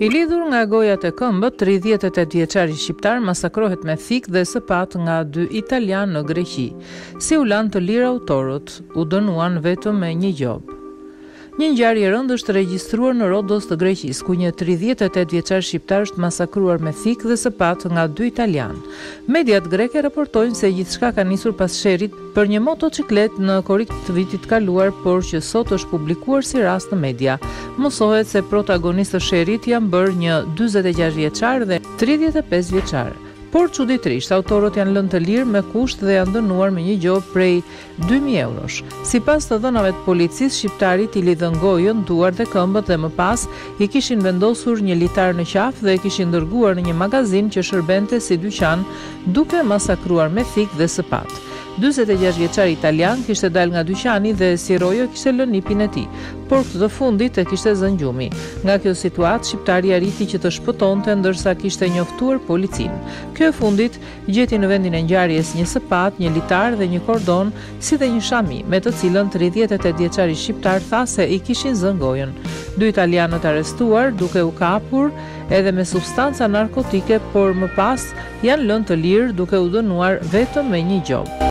I lidhur nga goja te këmbët, 38 vjeçari shqiptar masakrohet me thikë dhe sëpatë nga dy italianë në Greqi. Si u lanë të lirë autorët, u dënuan vetëm me një gjobë. Një ngjarje e rëndë është regjistruar në Rodos të Greqisë, ku një 38 vjeçar shqiptar është masakruar me thikë dhe sëpatë nga dy italianë. Mediat greke raportojnë se gjithçka ka nisur pas sherrit Për një motoçikletë në korrik të vitit të kaluar, por që sot është publikuar si rast në media. Mësohet se protagonistë të sherrit janë bërë një dyzet e gjashtë vjeçar dhe tridhjetë e pesë vjeçar. Por çuditërisht, autorët janë lënë të lirë me kusht dhe janë dënuar me një gjobë prej dy mijë eurosh. Sipas të dhënave të policisë, shqiptarit i lidhën gojën, duart dhe këmbët dhe më pas i kishin vendosur një litar në qafë dhe e kishin dërguar në një magazinë që shërbente si dyqan duke e masakruar me thikë dhe sëpatë. Dyzet e gjashtë vjeçari italian kishte dalë nga dyqani dhe si roje kishte lënë nipin e tij, por këtë të fundit e kishte zënë gjumi. Nga kjo situatë, shqiptari arriti që të shpëtonte ndërsa kishte njoftuar policinë. Kjo e fundit gjeti në vendin e ngjarjes një sëpatë, një litar dhe një kordon, si dhe një shami, me të cilën tridhjetë e tetë vjeçari shqiptar tha se i kishin zënë gojën. Dy italianët u arrestuan, duke u kapur edhe me substanca narkotike, por më pas janë lënë të lirë duke u dënuar vetëm me një gjobë.